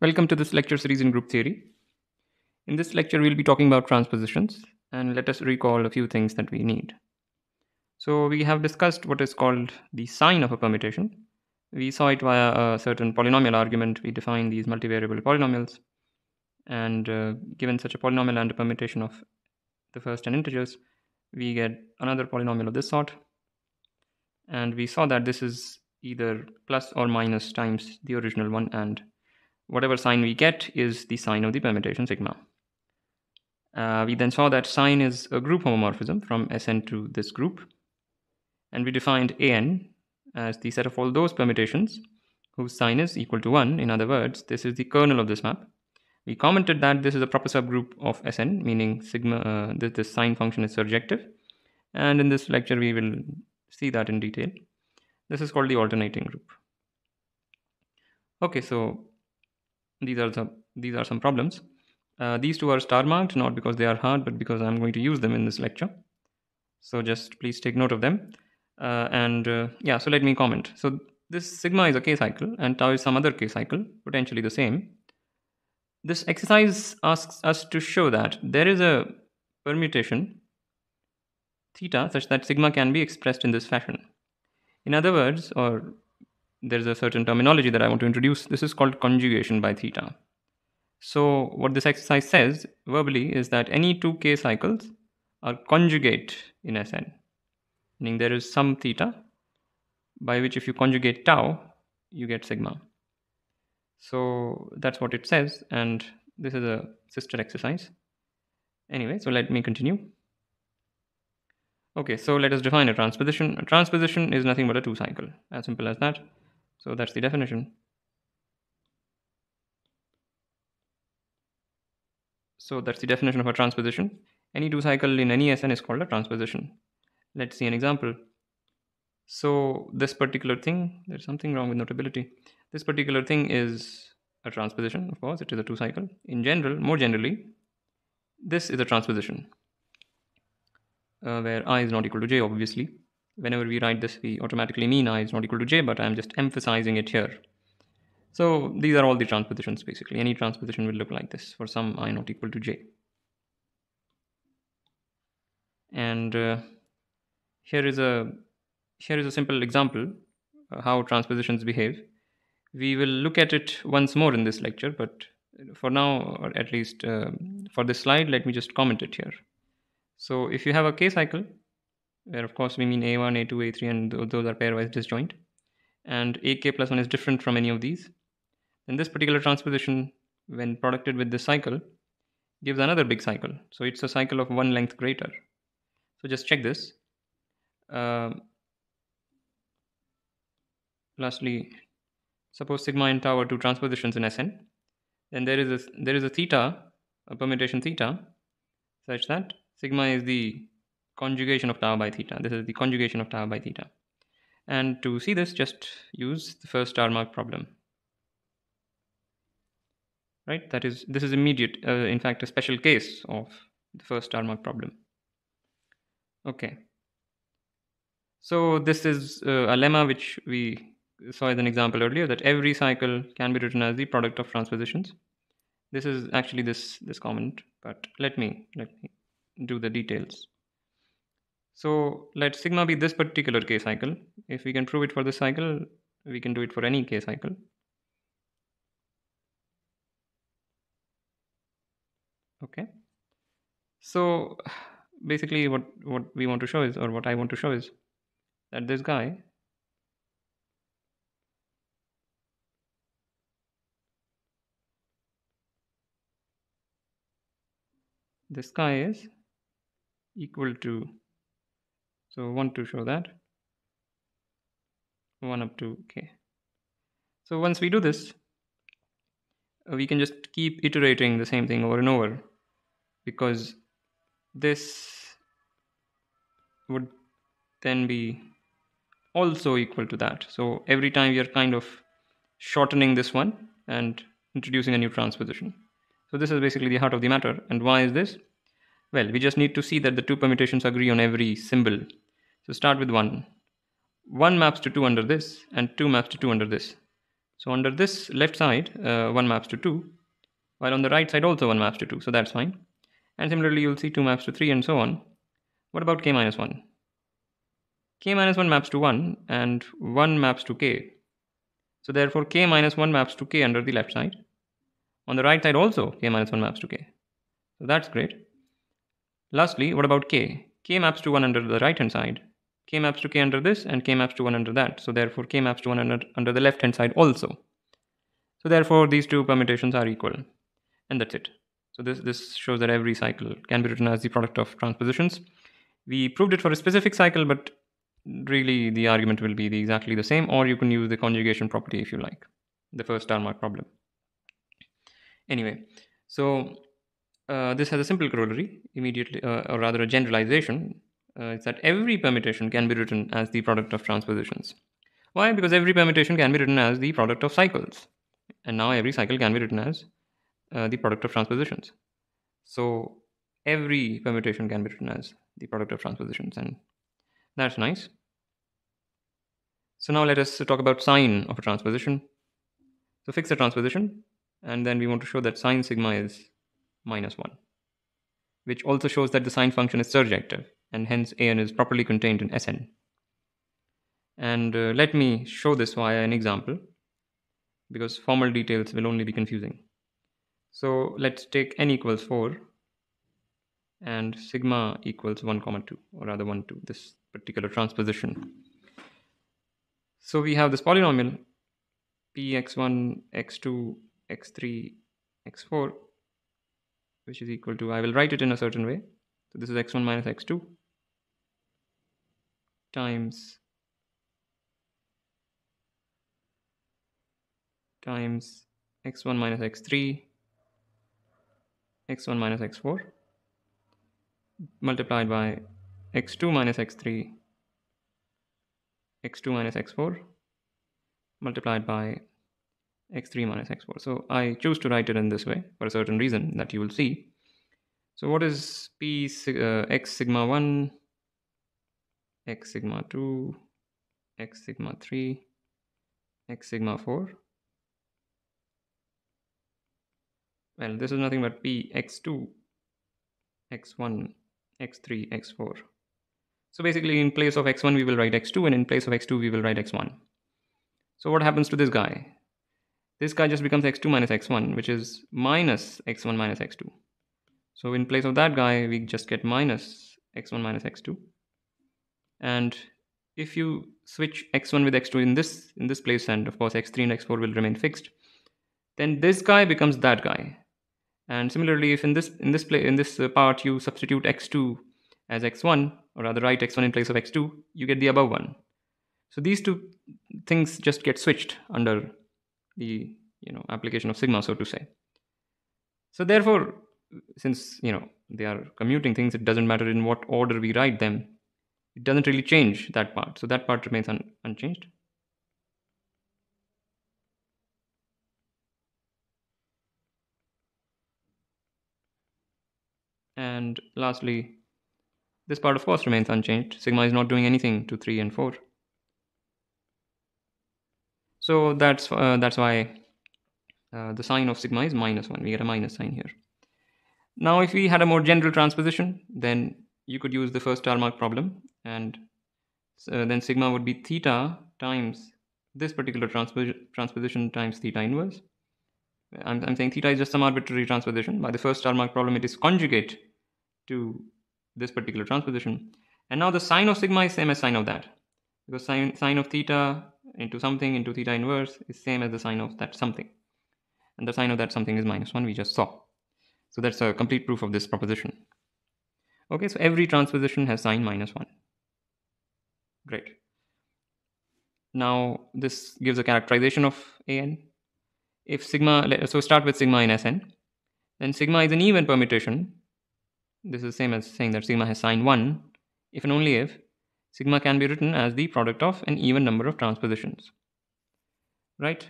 Welcome to this lecture series in group theory. In this lecture, we'll be talking about transpositions and let us recall a few things that we need. So, we have discussed what is called the sign of a permutation. We saw it via a certain polynomial argument. We define these multivariable polynomials, and uh, given such a polynomial and a permutation of the first 10 integers, we get another polynomial of this sort. And we saw that this is either plus or minus times the original one and whatever sign we get is the sign of the permutation sigma. Uh, we then saw that sign is a group homomorphism from Sn to this group. And we defined An as the set of all those permutations whose sign is equal to 1. In other words, this is the kernel of this map. We commented that this is a proper subgroup of Sn, meaning sigma, uh, this, this sign function is surjective. And in this lecture, we will see that in detail. This is called the alternating group. Okay, so these are some these are some problems. Uh, these two are star marked not because they are hard but because i'm going to use them in this lecture. So just please take note of them. Uh, and uh, yeah so let me comment. So this sigma is a k cycle and tau is some other k cycle potentially the same. This exercise asks us to show that there is a permutation theta such that sigma can be expressed in this fashion. In other words or there's a certain terminology that I want to introduce. This is called conjugation by theta. So, what this exercise says verbally is that any two k cycles are conjugate in Sn, meaning there is some theta by which if you conjugate tau, you get sigma. So, that's what it says, and this is a sister exercise. Anyway, so let me continue. Okay, so let us define a transposition. A transposition is nothing but a two cycle, as simple as that. So that's the definition. So that's the definition of a transposition. Any two cycle in any Sn is called a transposition. Let's see an example. So this particular thing, there's something wrong with notability. This particular thing is a transposition, of course, it is a two cycle. In general, more generally, this is a transposition uh, where i is not equal to j, obviously whenever we write this, we automatically mean i is not equal to j, but I'm just emphasizing it here. So these are all the transpositions basically. Any transposition will look like this for some i not equal to j. And uh, here is a here is a simple example uh, how transpositions behave. We will look at it once more in this lecture, but for now, or at least uh, for this slide, let me just comment it here. So if you have a k cycle where of course we mean a1 a2 a3 and those are pairwise disjoint. And ak plus 1 is different from any of these. Then this particular transposition when producted with this cycle gives another big cycle. So it's a cycle of one length greater. So just check this. Uh, lastly suppose sigma and tau are two transpositions in Sn then there is a there is a theta a permutation theta such that sigma is the conjugation of tau by theta. This is the conjugation of tau by theta. And to see this, just use the first star mark problem. Right? That is, this is immediate, uh, in fact, a special case of the first star mark problem. Okay. So this is uh, a lemma which we saw as an example earlier that every cycle can be written as the product of transpositions. This is actually this this comment, but let me let me do the details. So let sigma be this particular k cycle. If we can prove it for this cycle, we can do it for any k cycle. Okay. So basically what, what we want to show is, or what I want to show is that this guy this guy is equal to so want to show that. 1 up to k so once we do this uh, we can just keep iterating the same thing over and over because this would then be also equal to that. So every time you're kind of shortening this one and introducing a new transposition. So this is basically the heart of the matter. And why is this? Well, we just need to see that the two permutations agree on every symbol. So start with 1. 1 maps to 2 under this, and 2 maps to 2 under this. So under this left side, uh, 1 maps to 2, while on the right side also 1 maps to 2, so that's fine. And similarly, you'll see 2 maps to 3 and so on. What about k minus 1? k minus 1 maps to 1 and 1 maps to k. So therefore, k minus 1 maps to k under the left side. On the right side also, k minus 1 maps to k. So that's great. Lastly, what about k? k maps to 1 under the right hand side k maps to k under this and k maps to 1 under that. So therefore k maps to 1 under, under the left hand side also. So therefore these two permutations are equal and that's it. So this, this shows that every cycle can be written as the product of transpositions. We proved it for a specific cycle, but really the argument will be the exactly the same, or you can use the conjugation property if you like, the first star mark problem. Anyway, so uh, this has a simple corollary immediately, uh, or rather a generalization uh, is that every permutation can be written as the product of transpositions. Why? Because every permutation can be written as the product of cycles. And now every cycle can be written as uh, the product of transpositions. So every permutation can be written as the product of transpositions. And that's nice. So now let us talk about sign of a transposition. So fix a transposition. And then we want to show that sign sigma is minus 1, which also shows that the sign function is surjective and hence an is properly contained in Sn. And uh, let me show this via an example because formal details will only be confusing. So let's take n equals 4 and sigma equals 1 comma 2 or rather 1 2 this particular transposition. So we have this polynomial px1 x2 x3 x4 which is equal to I will write it in a certain way. So this is x1 minus x2 times times x1 minus x3 x1 minus x4 multiplied by x2 minus x3 x2 minus x4 multiplied by x3 minus x4 so I choose to write it in this way for a certain reason that you will see. So what is p uh, x sigma 1 x sigma 2, x sigma 3, x sigma 4. Well, this is nothing but p x2, x1, x3, x4. So basically in place of x1 we will write x2 and in place of x2 we will write x1. So what happens to this guy? This guy just becomes x2 minus x1 which is minus x1 minus x2. So in place of that guy we just get minus x1 minus x2 and if you switch x1 with x2 in this in this place and of course x3 and x4 will remain fixed then this guy becomes that guy. And similarly if in this in this play in this uh, part you substitute x2 as x1 or rather write x1 in place of x2 you get the above one. So these two things just get switched under the you know application of sigma so to say. So therefore since you know they are commuting things it doesn't matter in what order we write them it doesn't really change that part. So that part remains un unchanged. And lastly, this part of course remains unchanged. Sigma is not doing anything to 3 and 4. So that's, uh, that's why uh, the sign of sigma is minus 1. We get a minus sign here. Now if we had a more general transposition, then you could use the first star mark problem and so uh, then sigma would be theta times this particular transposition times theta inverse. I'm, I'm saying theta is just some arbitrary transposition. By the first star mark problem, it is conjugate to this particular transposition. And now the sign of sigma is same as sign of that. Because sine, sign of theta into something into theta inverse is same as the sign of that something. And the sign of that something is minus 1 we just saw. So that's a complete proof of this proposition. Okay, so every transposition has sign minus 1. Great. Now this gives a characterization of an. If sigma, so start with sigma in Sn, then sigma is an even permutation. This is the same as saying that sigma has sign 1 if and only if sigma can be written as the product of an even number of transpositions. Right?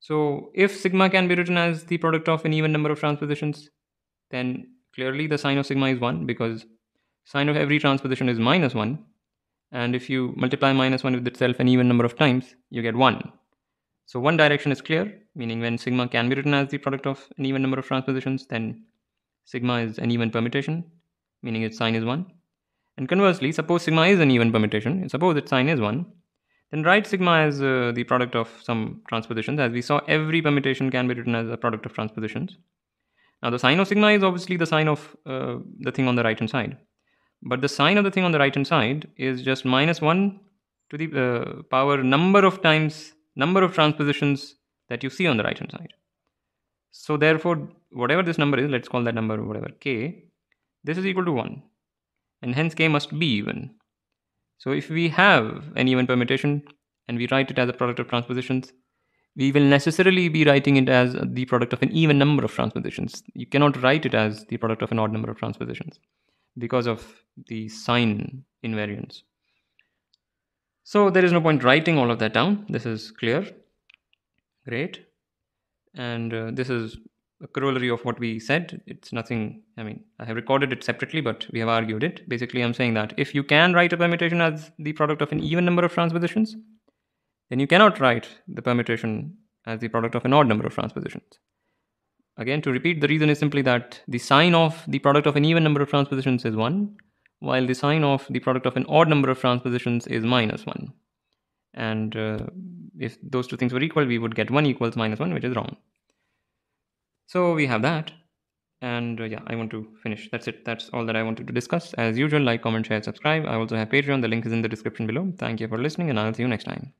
So if sigma can be written as the product of an even number of transpositions, then clearly the sign of sigma is 1 because sign of every transposition is minus 1 and if you multiply minus 1 with itself an even number of times you get 1 So one direction is clear, meaning when sigma can be written as the product of an even number of transpositions, then sigma is an even permutation, meaning its sign is 1. And conversely, suppose sigma is an even permutation, suppose its sign is 1, then write sigma as uh, the product of some transpositions. As we saw, every permutation can be written as a product of transpositions. Now the sign of sigma is obviously the sign of uh, the thing on the right hand side. But the sign of the thing on the right hand side is just minus 1 to the uh, power number of times, number of transpositions that you see on the right hand side. So therefore, whatever this number is, let's call that number whatever, k, this is equal to 1. And hence k must be even. So if we have an even permutation and we write it as a product of transpositions, we will necessarily be writing it as the product of an even number of transpositions. You cannot write it as the product of an odd number of transpositions because of the sign invariance. So there is no point writing all of that down. This is clear. Great. And uh, this is a corollary of what we said. It's nothing, I mean, I have recorded it separately, but we have argued it. Basically, I'm saying that if you can write a permutation as the product of an even number of transpositions, then you cannot write the permutation as the product of an odd number of transpositions. Again, to repeat, the reason is simply that the sign of the product of an even number of transpositions is 1, while the sign of the product of an odd number of transpositions is minus 1. And uh, if those two things were equal, we would get 1 equals minus 1, which is wrong. So we have that. And uh, yeah, I want to finish. That's it. That's all that I wanted to discuss. As usual, like, comment, share, subscribe. I also have Patreon. The link is in the description below. Thank you for listening, and I'll see you next time.